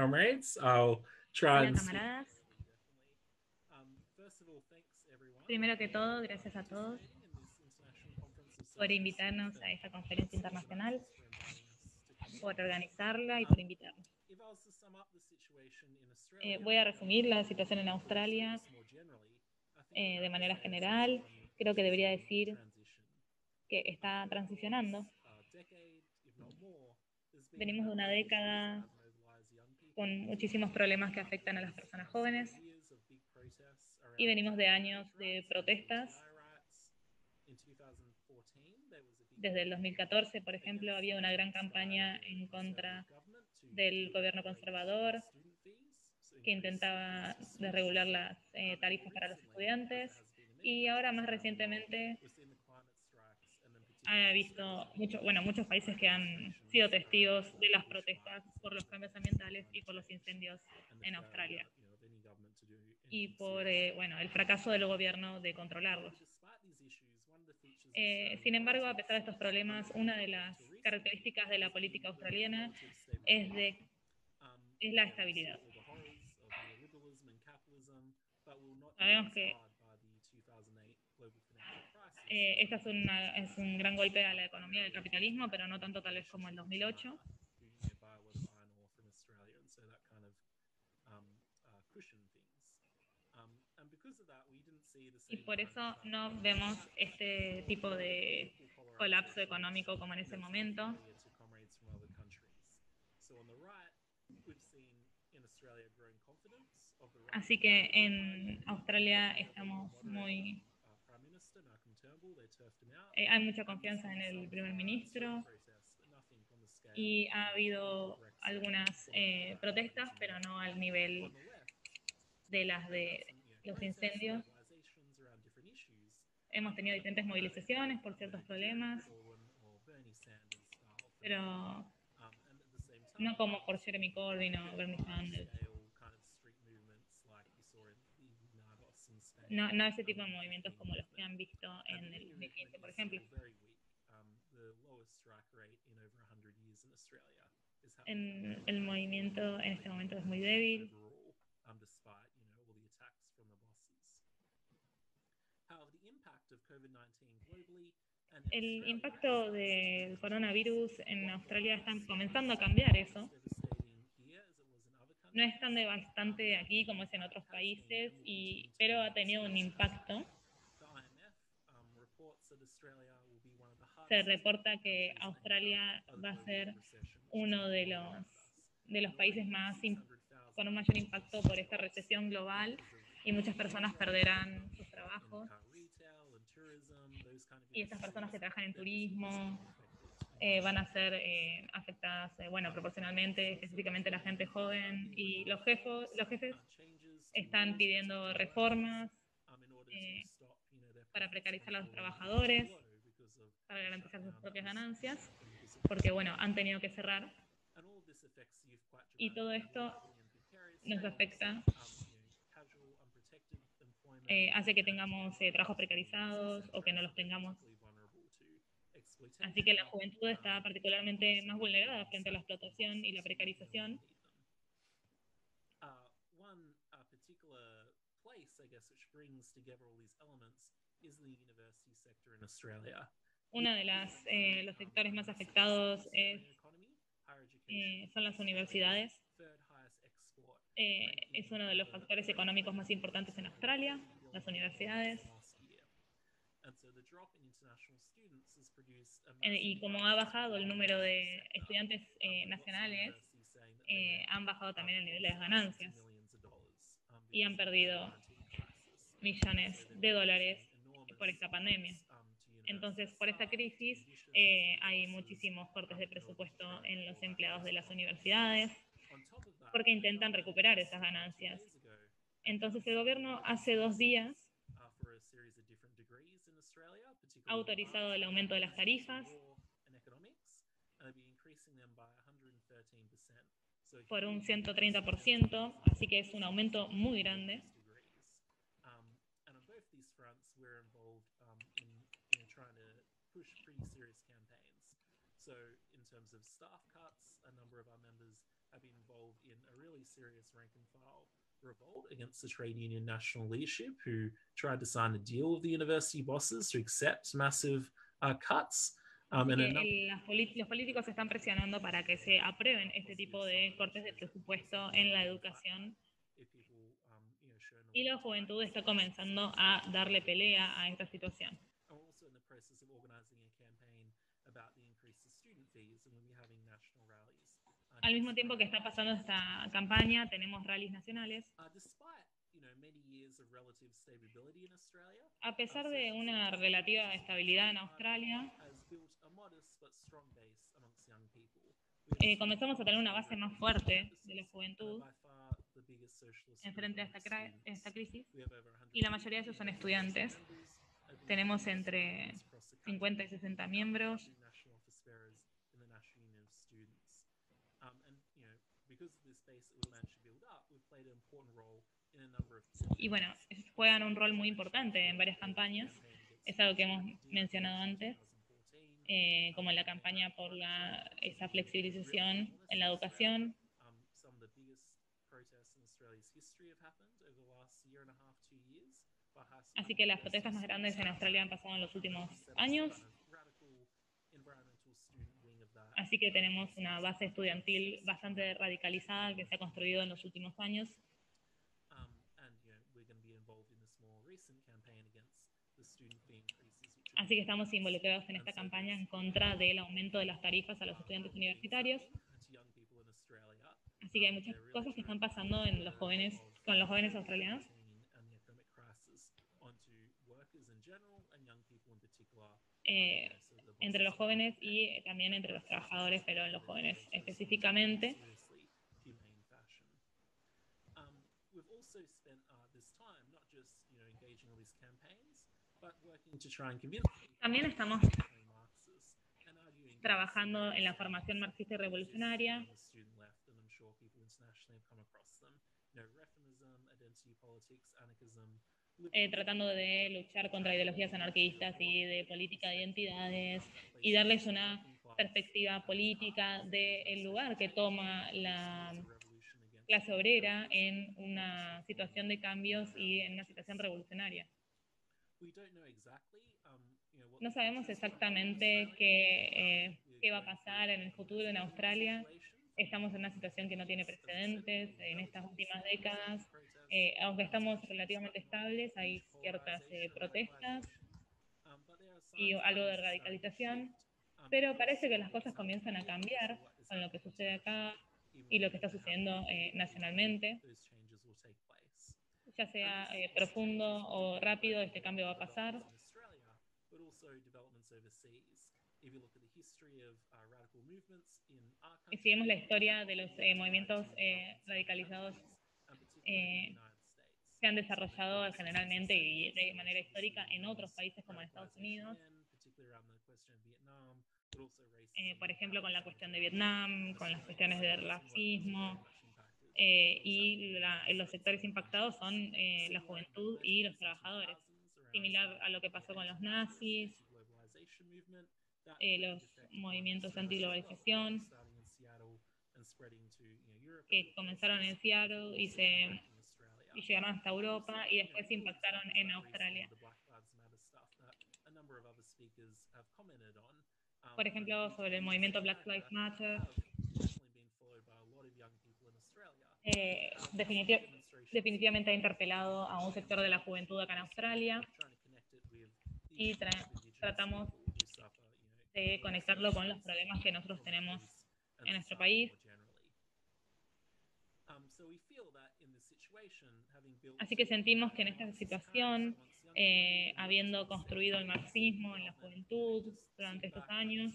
comrades. I'll try Hola and. camaradas. Primero que todo, gracias a todos por invitarnos a esta conferencia internacional, por organizarla y por invitarnos. Eh, voy a resumir la situación en Australia eh, de manera general. Creo que debería decir que está transicionando. Venimos de una década con muchísimos problemas que afectan a las personas jóvenes y venimos de años de protestas. Desde el 2014, por ejemplo, había una gran campaña en contra del gobierno conservador que intentaba desregular las eh, tarifas para los estudiantes y ahora más recientemente ha visto mucho, bueno, muchos países que han sido testigos de las protestas por los cambios ambientales y por los incendios en Australia y por eh, bueno, el fracaso del gobierno de controlarlos. Eh, sin embargo, a pesar de estos problemas, una de las características de la política australiana es, de, es la estabilidad. Sabemos que eh, esta es, una, es un gran golpe a la economía del capitalismo, pero no tanto tal vez como el 2008. Y por eso no vemos este tipo de colapso económico como en ese momento. Así que en Australia estamos muy... Eh, hay mucha confianza en el primer ministro y ha habido algunas eh, protestas, pero no al nivel de las de los incendios. Hemos tenido diferentes movilizaciones por ciertos problemas, pero no como por Jeremy Corbyn o Bernie Sanders. No, no ese tipo de movimientos como los que han visto en el 2015, por ejemplo. En, el movimiento en este momento es muy débil. El impacto del coronavirus en Australia está comenzando a cambiar eso. No es tan devastante aquí como es en otros países, y, pero ha tenido un impacto. Se reporta que Australia va a ser uno de los, de los países más con un mayor impacto por esta recesión global y muchas personas perderán sus trabajos. Y estas personas que trabajan en turismo eh, van a ser eh, afectadas, eh, bueno, proporcionalmente, específicamente la gente joven. Y los, jefos, los jefes están pidiendo reformas eh, para precarizar a los trabajadores, para garantizar sus propias ganancias, porque, bueno, han tenido que cerrar. Y todo esto nos afecta eh, hace que tengamos trabajos precarizados o que no los tengamos. Así que la juventud está particularmente más vulnerada frente a la explotación y la precarización. Uno de las, eh, los sectores más afectados es, eh, son las universidades. Eh, es uno de los factores económicos más importantes en Australia, las universidades. Eh, y como ha bajado el número de estudiantes eh, nacionales, eh, han bajado también el nivel de las ganancias y han perdido millones de dólares por esta pandemia. Entonces, por esta crisis, eh, hay muchísimos cortes de presupuesto en los empleados de las universidades porque intentan recuperar esas ganancias. Entonces, el gobierno hace dos días ha autorizado el aumento de las tarifas por un 130%, así que es un aumento muy grande. And revolt against the trade union national leadership who tried to sign a deal with the university bosses to accept massive uh, cuts. Um, and el, los políticos están presionando para que se aprueben este tipo de cortes de presupuesto en la educación y la juventud está comenzando a darle pelea a esta situación. Al mismo tiempo que está pasando esta campaña, tenemos rallies nacionales. A pesar de una relativa estabilidad en Australia, eh, comenzamos a tener una base más fuerte de la juventud en frente a esta, esta crisis y la mayoría de ellos son estudiantes. Tenemos entre 50 y 60 miembros. Y bueno, juegan un rol muy importante en varias campañas. Es algo que hemos mencionado antes, eh, como en la campaña por la, esa flexibilización en la educación, Así que las protestas más grandes en Australia han pasado en los últimos años. Así que tenemos una base estudiantil bastante radicalizada que se ha construido en los últimos años. Así que estamos involucrados en esta campaña en contra del aumento de las tarifas a los estudiantes universitarios. Así que hay muchas cosas que están pasando en los jóvenes, con los jóvenes australianos. Eh, entre los jóvenes y también entre los trabajadores, pero en los jóvenes específicamente. También estamos trabajando en la formación marxista y revolucionaria. Eh, tratando de luchar contra ideologías anarquistas y de política de identidades y darles una perspectiva política del lugar que toma la clase obrera en una situación de cambios y en una situación revolucionaria. No sabemos exactamente qué, eh, qué va a pasar en el futuro en Australia. Estamos en una situación que no tiene precedentes en estas últimas décadas. Eh, aunque estamos relativamente estables, hay ciertas eh, protestas y algo de radicalización, pero parece que las cosas comienzan a cambiar con lo que sucede acá y lo que está sucediendo eh, nacionalmente. Ya sea profundo o rápido, este cambio va a pasar. Y si vemos la historia de los movimientos radicalizados eh, se han desarrollado generalmente y de manera histórica en otros países como en Estados Unidos. Eh, por ejemplo, con la cuestión de Vietnam, con las cuestiones de racismo, eh, y los sectores impactados son la juventud y los trabajadores, similar a lo que pasó con los nazis, los movimientos anti-globalización, que comenzaron en Seattle y, se, y llegaron hasta Europa y después impactaron en Australia. Por ejemplo, sobre el movimiento Black Lives Matter. Eh, definitivamente ha interpelado a un sector de la juventud acá en Australia y tratamos de conectarlo con los problemas que nosotros tenemos en nuestro país. Así que sentimos que en esta situación, eh, habiendo construido el marxismo en la juventud durante estos años,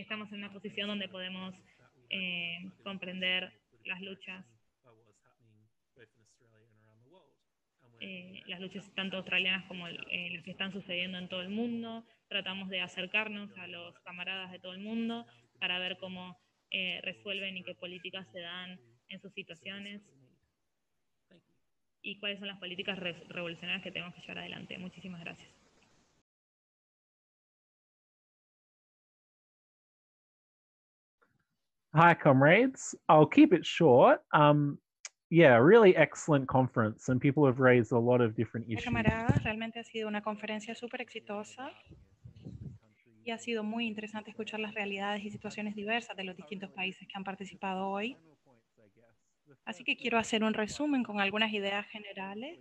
estamos en una posición donde podemos eh, comprender las luchas Eh, las luchas tanto australianas como eh, las que están sucediendo en todo el mundo. Tratamos de acercarnos a los camaradas de todo el mundo para ver cómo eh, resuelven y qué políticas se dan en sus situaciones y cuáles son las políticas revolucionarias que tenemos que llevar adelante. Muchísimas gracias. Hi, comrades. I'll keep it short. Um, yeah, really excellent conference, and people have raised a lot of different issues. Camaradas, realmente ha sido una conferencia súper exitosa y ha sido muy interesante escuchar las realidades y situaciones diversas de los distintos países que han participado hoy. Así que quiero hacer un resumen con algunas ideas generales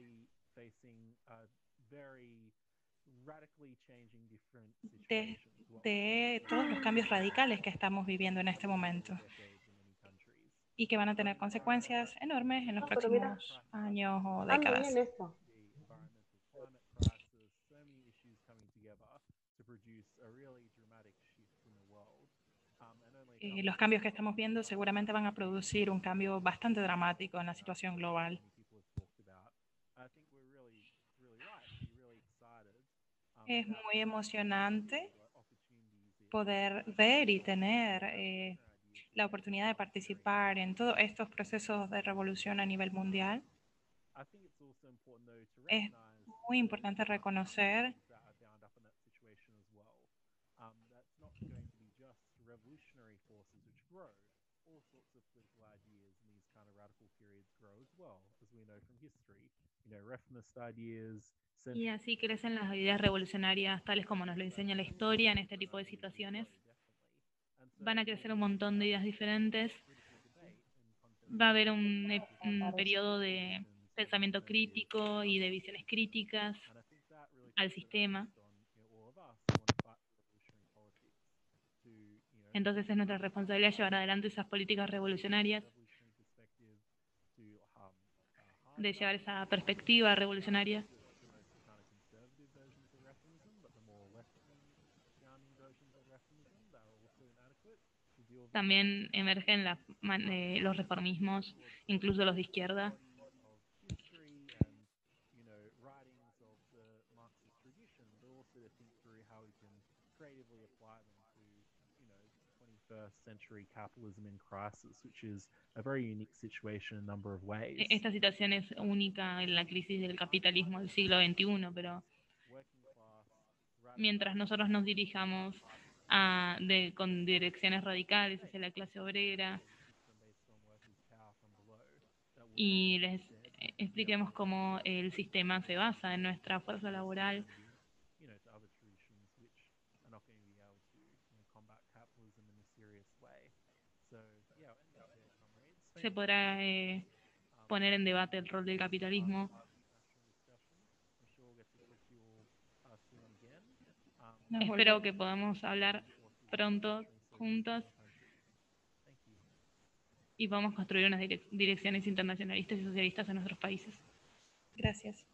de, de todos los cambios radicales que estamos viviendo en este momento y que van a tener consecuencias enormes en los próximos años o décadas. Eh, los cambios que estamos viendo seguramente van a producir un cambio bastante dramático en la situación global. Es muy emocionante poder ver y tener eh, la oportunidad de participar en todos estos procesos de revolución a nivel mundial. Es muy importante reconocer y así crecen las ideas revolucionarias tales como nos lo enseña la historia en este tipo de situaciones. Van a crecer un montón de ideas diferentes. Va a haber un, un periodo de pensamiento crítico y de visiones críticas al sistema. Entonces es nuestra responsabilidad llevar adelante esas políticas revolucionarias de llevar esa perspectiva revolucionaria. También emergen eh, los reformismos, incluso los de izquierda. Esta situación es única en la crisis del capitalismo del siglo XXI, pero mientras nosotros nos dirijamos a, de, con direcciones radicales hacia la clase obrera y les expliquemos cómo el sistema se basa en nuestra fuerza laboral se podrá eh, poner en debate el rol del capitalismo. Espero que podamos hablar pronto juntos y podamos construir unas direcciones internacionalistas y socialistas en nuestros países. Gracias.